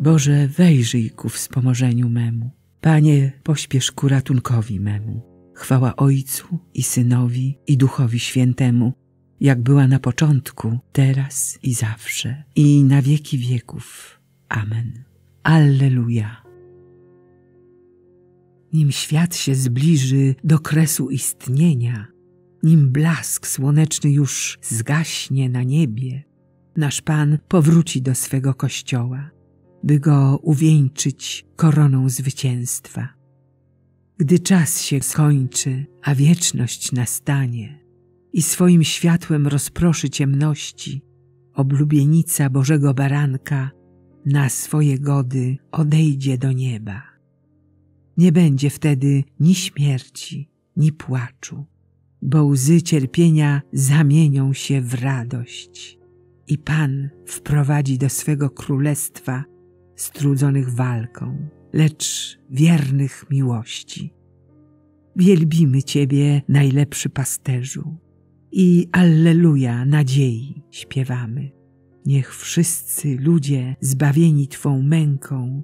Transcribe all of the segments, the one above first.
Boże, wejrzyj ku wspomożeniu memu. Panie, pośpiesz ku ratunkowi memu. Chwała Ojcu i Synowi i Duchowi Świętemu, jak była na początku, teraz i zawsze, i na wieki wieków. Amen. Alleluja. Nim świat się zbliży do kresu istnienia, nim blask słoneczny już zgaśnie na niebie, nasz Pan powróci do swego kościoła, by go uwieńczyć koroną zwycięstwa. Gdy czas się skończy, a wieczność nastanie i swoim światłem rozproszy ciemności, oblubienica Bożego Baranka na swoje gody odejdzie do nieba. Nie będzie wtedy ni śmierci, ni płaczu, bo łzy cierpienia zamienią się w radość i Pan wprowadzi do swego królestwa strudzonych walką, lecz wiernych miłości. Wielbimy Ciebie, najlepszy pasterzu, i Alleluja nadziei śpiewamy. Niech wszyscy ludzie zbawieni Twą męką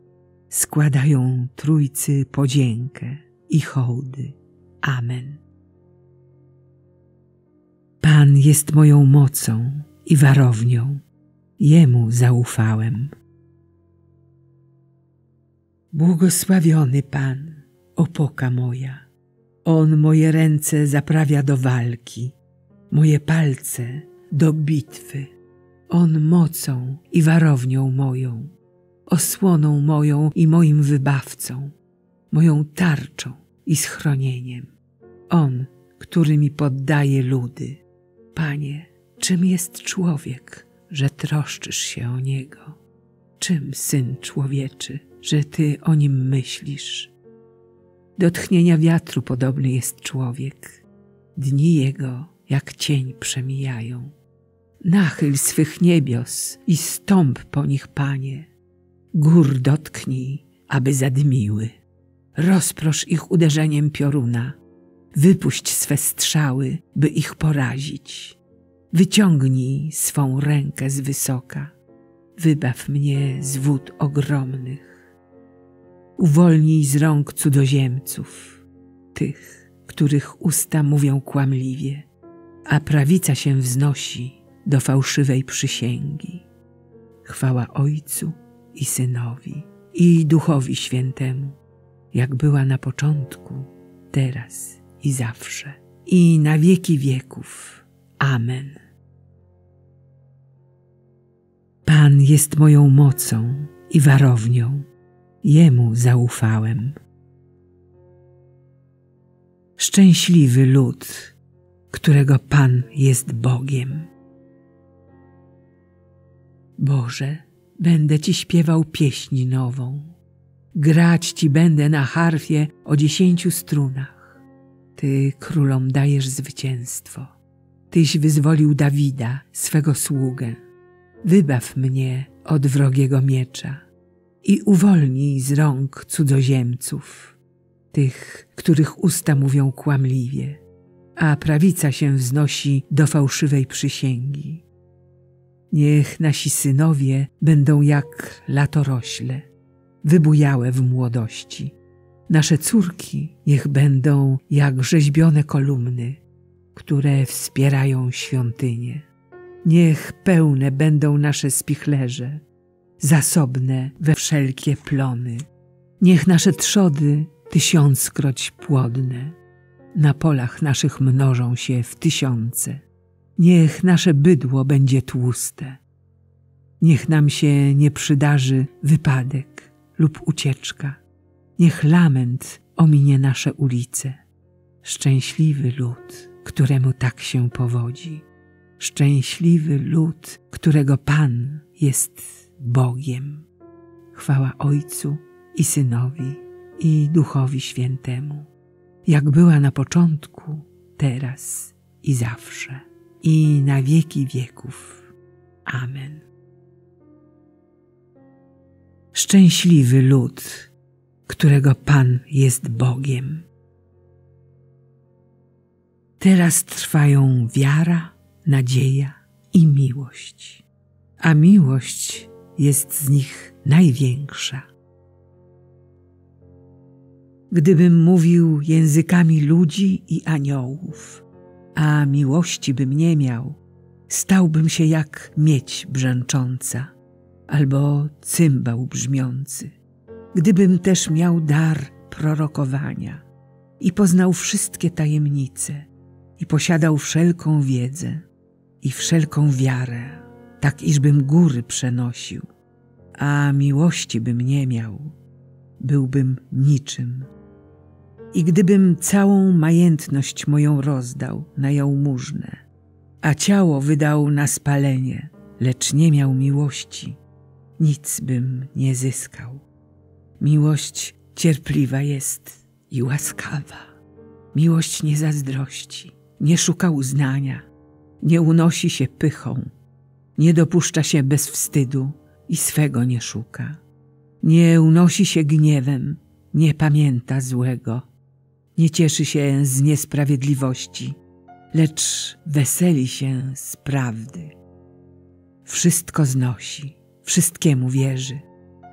składają Trójcy podziękę i hołdy. Amen. Pan jest moją mocą i warownią. Jemu zaufałem. Błogosławiony Pan, opoka moja. On moje ręce zaprawia do walki, moje palce do bitwy. On mocą i warownią moją, osłoną moją i moim wybawcą, moją tarczą i schronieniem. On, który mi poddaje ludy. Panie, czym jest człowiek, że troszczysz się o niego? Czym syn człowieczy, że ty o nim myślisz? Do tchnienia wiatru podobny jest człowiek. Dni jego jak cień przemijają. Nachyl swych niebios i stąp po nich, Panie. Gór dotknij, aby zadmiły. Rozprosz ich uderzeniem pioruna. Wypuść swe strzały, by ich porazić. Wyciągnij swą rękę z wysoka. Wybaw mnie z wód ogromnych. Uwolnij z rąk cudzoziemców, tych, których usta mówią kłamliwie, a prawica się wznosi do fałszywej przysięgi. Chwała Ojcu i Synowi i Duchowi Świętemu, jak była na początku, teraz i zawsze, i na wieki wieków. Amen. Pan jest moją mocą i warownią, Jemu zaufałem. Szczęśliwy lud, którego Pan jest Bogiem. Boże, będę Ci śpiewał pieśń nową. Grać Ci będę na harfie o dziesięciu strunach. Ty królom dajesz zwycięstwo. Tyś wyzwolił Dawida, swego sługę. Wybaw mnie od wrogiego miecza i uwolnij z rąk cudzoziemców, tych, których usta mówią kłamliwie, a prawica się wznosi do fałszywej przysięgi. Niech nasi synowie będą jak latorośle, wybujałe w młodości. Nasze córki niech będą jak rzeźbione kolumny, które wspierają świątynię. Niech pełne będą nasze spichlerze, zasobne we wszelkie plony. Niech nasze trzody tysiąckroć płodne, na polach naszych mnożą się w tysiące. Niech nasze bydło będzie tłuste. Niech nam się nie przydarzy wypadek lub ucieczka. Niech lament ominie nasze ulice. Szczęśliwy lud, któremu tak się powodzi. Szczęśliwy lud, którego Pan jest Bogiem. Chwała Ojcu i Synowi i Duchowi Świętemu, jak była na początku, teraz i zawsze i na wieki wieków. Amen. Szczęśliwy lud, którego Pan jest Bogiem. Teraz trwają wiara, nadzieja i miłość, a miłość jest z nich największa. Gdybym mówił językami ludzi i aniołów, a miłości bym nie miał, stałbym się jak miedź brzęcząca albo cymbał brzmiący. Gdybym też miał dar prorokowania i poznał wszystkie tajemnice i posiadał wszelką wiedzę i wszelką wiarę, tak iżbym góry przenosił, a miłości bym nie miał, byłbym niczym. I gdybym całą majętność moją rozdał na jałmużnę, a ciało wydał na spalenie, lecz nie miał miłości, nic bym nie zyskał. Miłość cierpliwa jest i łaskawa. Miłość nie zazdrości, nie szuka uznania, nie unosi się pychą, nie dopuszcza się bez wstydu i swego nie szuka. Nie unosi się gniewem, nie pamięta złego, nie cieszy się z niesprawiedliwości, lecz weseli się z prawdy. Wszystko znosi, wszystkiemu wierzy,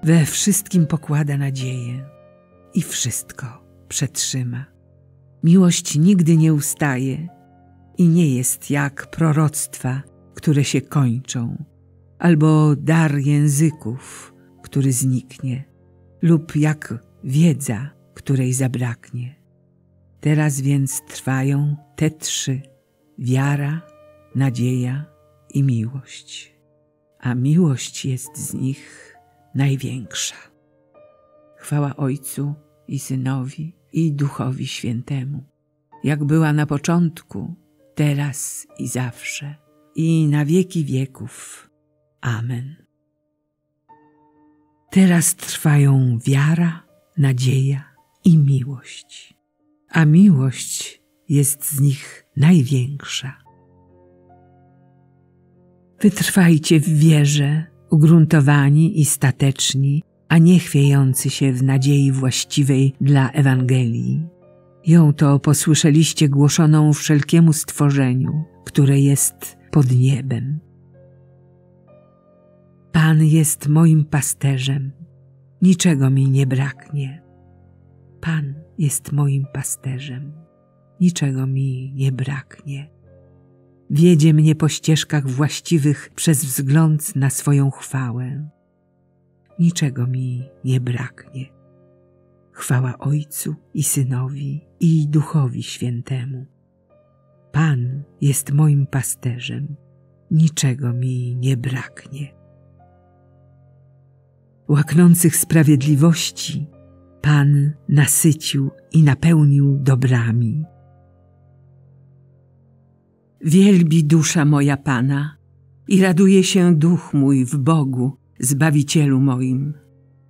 we wszystkim pokłada nadzieję i wszystko przetrzyma. Miłość nigdy nie ustaje i nie jest jak proroctwa, które się kończą, albo dar języków, który zniknie, lub jak wiedza, której zabraknie. Teraz więc trwają te trzy: wiara, nadzieja i miłość, a miłość jest z nich największa. Chwała Ojcu i Synowi i Duchowi Świętemu, jak była na początku, teraz i zawsze, i na wieki wieków. Amen. Teraz trwają wiara, nadzieja i miłość, a miłość jest z nich największa. Wytrwajcie w wierze, ugruntowani i stateczni, a nie chwiejący się w nadziei właściwej dla Ewangelii. Ją to posłyszeliście głoszoną wszelkiemu stworzeniu, które jest pod niebem. Pan jest moim pasterzem, niczego mi nie braknie. Pan jest moim pasterzem, niczego mi nie braknie. Wiedzie mnie po ścieżkach właściwych przez wzgląd na swoją chwałę. Niczego mi nie braknie. Chwała Ojcu i Synowi i Duchowi Świętemu. Pan jest moim pasterzem, niczego mi nie braknie. Łaknących sprawiedliwości Pan nasycił i napełnił dobrami. Wielbi dusza moja Pana i raduje się duch mój w Bogu, Zbawicielu moim,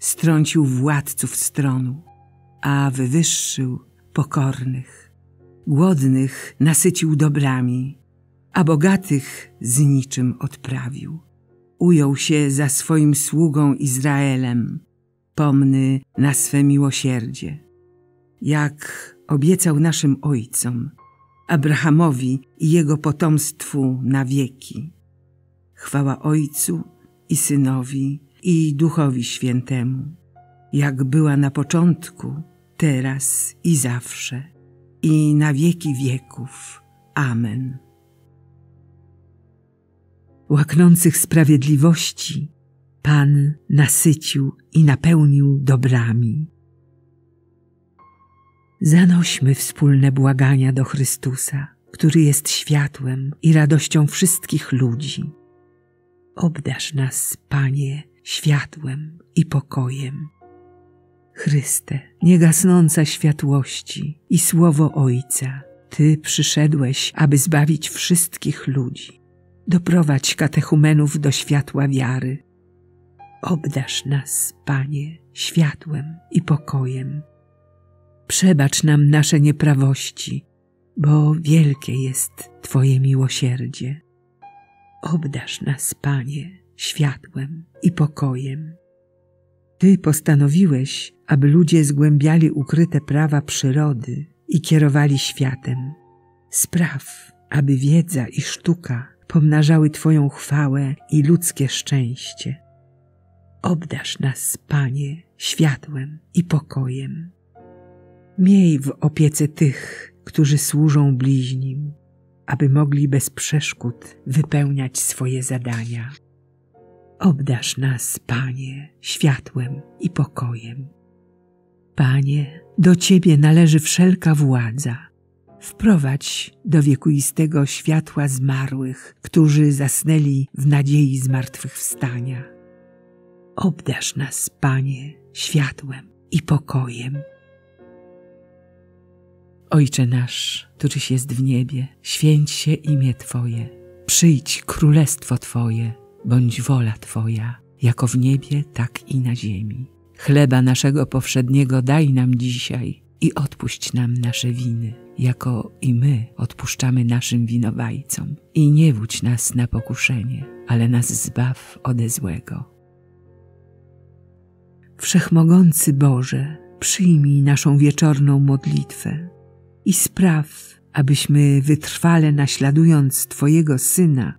strącił władców stronu, a wywyższył pokornych, głodnych nasycił dobrami, a bogatych z niczym odprawił. Ujął się za swoim sługą Izraelem, pomny na swe miłosierdzie. Jak obiecał naszym ojcom, Abrahamowi i jego potomstwu na wieki. Chwała Ojcu i Synowi i Duchowi Świętemu, jak była na początku, teraz i zawsze, i na wieki wieków. Amen. Łaknących sprawiedliwości Pan nasycił i napełnił dobrami. Zanośmy wspólne błagania do Chrystusa, który jest światłem i radością wszystkich ludzi. Obdasz nas, Panie, światłem i pokojem. Chryste, niegasnąca światłości i słowo Ojca, Ty przyszedłeś, aby zbawić wszystkich ludzi. Doprowadź katechumenów do światła wiary. Obdasz nas, Panie, światłem i pokojem. Przebacz nam nasze nieprawości, bo wielkie jest Twoje miłosierdzie. Obdasz nas, Panie, światłem i pokojem. Ty postanowiłeś, aby ludzie zgłębiali ukryte prawa przyrody i kierowali światem. Spraw, aby wiedza i sztuka pomnażały Twoją chwałę i ludzkie szczęście. Obdasz nas, Panie, światłem i pokojem. Miej w opiece tych, którzy służą bliźnim, aby mogli bez przeszkód wypełniać swoje zadania. Obdasz nas, Panie, światłem i pokojem. Panie, do Ciebie należy wszelka władza. Wprowadź do wiekuistego światła zmarłych, którzy zasnęli w nadziei zmartwychwstania. Obdasz nas, Panie, światłem i pokojem. Ojcze nasz, któryś jest w niebie, święć się imię Twoje. Przyjdź królestwo Twoje, bądź wola Twoja, jako w niebie, tak i na ziemi. Chleba naszego powszedniego daj nam dzisiaj i odpuść nam nasze winy, jako i my odpuszczamy naszym winowajcom. I nie wódź nas na pokuszenie, ale nas zbaw ode złego. Wszechmogący Boże, przyjmij naszą wieczorną modlitwę i spraw, abyśmy wytrwale naśladując Twojego Syna,